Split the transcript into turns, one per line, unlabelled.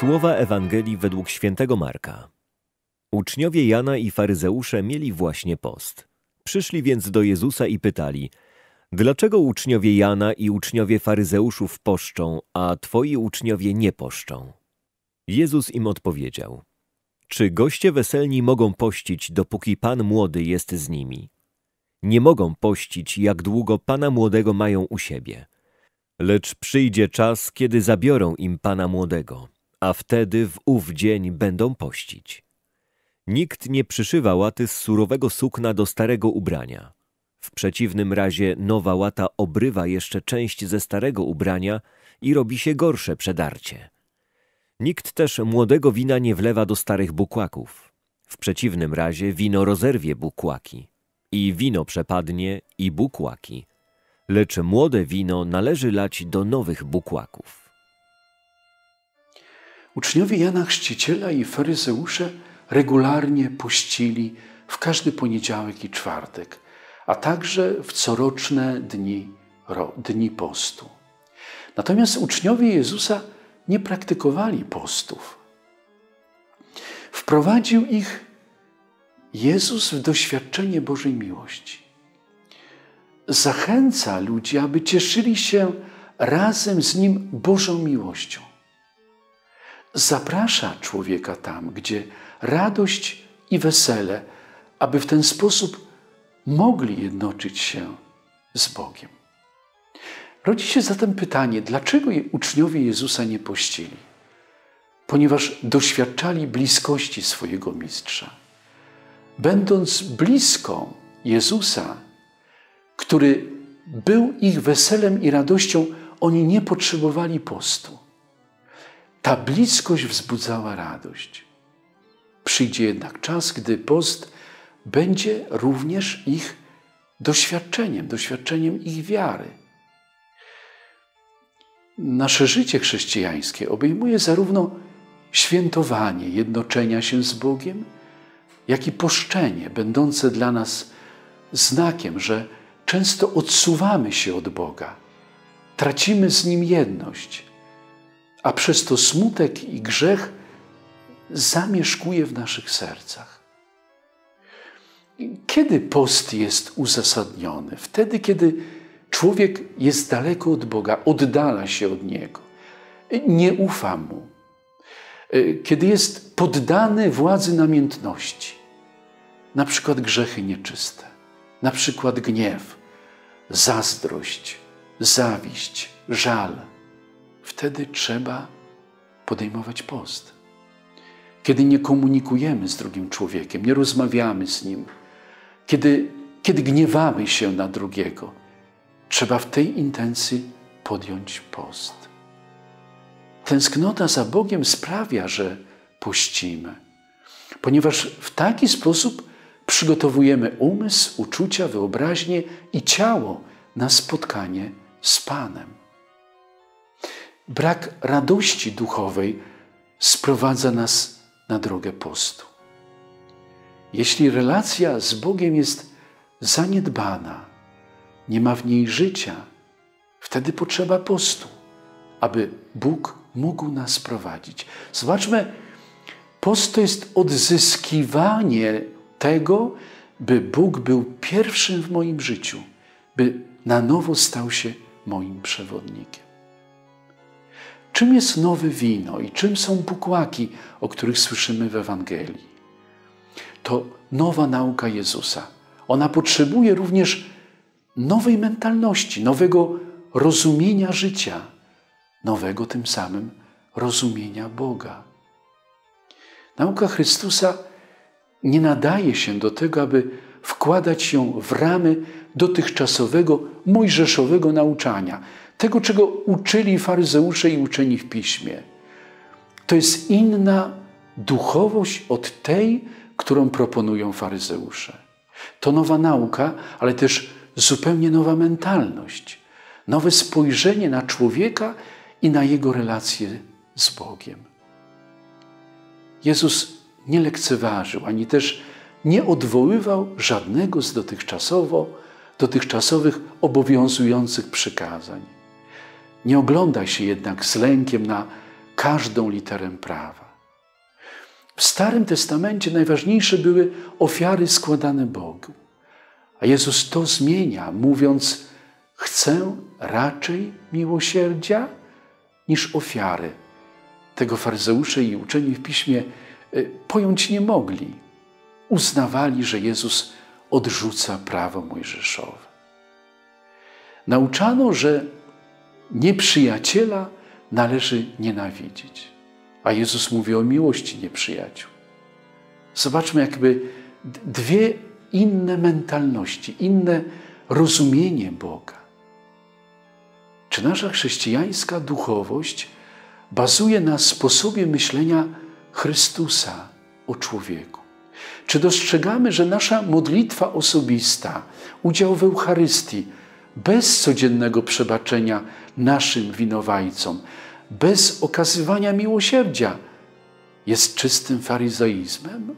Słowa Ewangelii według świętego Marka. Uczniowie Jana i faryzeusze mieli właśnie post. Przyszli więc do Jezusa i pytali: Dlaczego uczniowie Jana i uczniowie faryzeuszów poszczą, a twoi uczniowie nie poszczą? Jezus im odpowiedział: Czy goście weselni mogą pościć, dopóki pan młody jest z nimi? Nie mogą pościć, jak długo pana młodego mają u siebie. Lecz przyjdzie czas, kiedy zabiorą im pana młodego a wtedy w ów dzień będą pościć. Nikt nie przyszywa łaty z surowego sukna do starego ubrania. W przeciwnym razie nowa łata obrywa jeszcze część ze starego ubrania i robi się gorsze przedarcie. Nikt też młodego wina nie wlewa do starych bukłaków. W przeciwnym razie wino rozerwie bukłaki. I wino przepadnie, i bukłaki. Lecz młode wino należy lać do nowych bukłaków.
Uczniowie Jana Chrzciciela i faryzeusze regularnie pościli w każdy poniedziałek i czwartek, a także w coroczne dni, dni postu. Natomiast uczniowie Jezusa nie praktykowali postów. Wprowadził ich Jezus w doświadczenie Bożej miłości. Zachęca ludzi, aby cieszyli się razem z Nim Bożą miłością zaprasza człowieka tam, gdzie radość i wesele, aby w ten sposób mogli jednoczyć się z Bogiem. Rodzi się zatem pytanie, dlaczego uczniowie Jezusa nie pościli? Ponieważ doświadczali bliskości swojego mistrza. Będąc bliską Jezusa, który był ich weselem i radością, oni nie potrzebowali postu. Ta bliskość wzbudzała radość. Przyjdzie jednak czas, gdy post będzie również ich doświadczeniem, doświadczeniem ich wiary. Nasze życie chrześcijańskie obejmuje zarówno świętowanie jednoczenia się z Bogiem, jak i poszczenie, będące dla nas znakiem, że często odsuwamy się od Boga, tracimy z Nim jedność a przez to smutek i grzech zamieszkuje w naszych sercach. Kiedy post jest uzasadniony? Wtedy, kiedy człowiek jest daleko od Boga, oddala się od Niego, nie ufa Mu, kiedy jest poddany władzy namiętności, na przykład grzechy nieczyste, na przykład gniew, zazdrość, zawiść, żal wtedy trzeba podejmować post. Kiedy nie komunikujemy z drugim człowiekiem, nie rozmawiamy z nim, kiedy, kiedy gniewamy się na drugiego, trzeba w tej intencji podjąć post. Tęsknota za Bogiem sprawia, że pościmy, ponieważ w taki sposób przygotowujemy umysł, uczucia, wyobraźnię i ciało na spotkanie z Panem. Brak radości duchowej sprowadza nas na drogę postu. Jeśli relacja z Bogiem jest zaniedbana, nie ma w niej życia, wtedy potrzeba postu, aby Bóg mógł nas prowadzić. Zobaczmy, post to jest odzyskiwanie tego, by Bóg był pierwszym w moim życiu, by na nowo stał się moim przewodnikiem. Czym jest nowe wino i czym są bukłaki, o których słyszymy w Ewangelii? To nowa nauka Jezusa. Ona potrzebuje również nowej mentalności, nowego rozumienia życia, nowego tym samym rozumienia Boga. Nauka Chrystusa nie nadaje się do tego, aby wkładać ją w ramy dotychczasowego mojżeszowego nauczania, tego, czego uczyli faryzeusze i uczeni w piśmie. To jest inna duchowość od tej, którą proponują faryzeusze. To nowa nauka, ale też zupełnie nowa mentalność, nowe spojrzenie na człowieka i na jego relacje z Bogiem. Jezus nie lekceważył ani też nie odwoływał żadnego z dotychczasowo, dotychczasowych obowiązujących przykazań. Nie ogląda się jednak z lękiem na każdą literę prawa. W Starym Testamencie najważniejsze były ofiary składane Bogu. A Jezus to zmienia, mówiąc: Chcę raczej miłosierdzia niż ofiary. Tego faryzeusze i uczeni w piśmie y, pojąć nie mogli. Uznawali, że Jezus odrzuca prawo mojżeszowe. Nauczano, że nieprzyjaciela należy nienawidzić, a Jezus mówi o miłości nieprzyjaciół. Zobaczmy, jakby dwie inne mentalności, inne rozumienie Boga. Czy nasza chrześcijańska duchowość bazuje na sposobie myślenia Chrystusa o człowieku? Czy dostrzegamy, że nasza modlitwa osobista, udział w Eucharystii, bez codziennego przebaczenia naszym winowajcom, bez okazywania miłosierdzia, jest czystym faryzeizmem?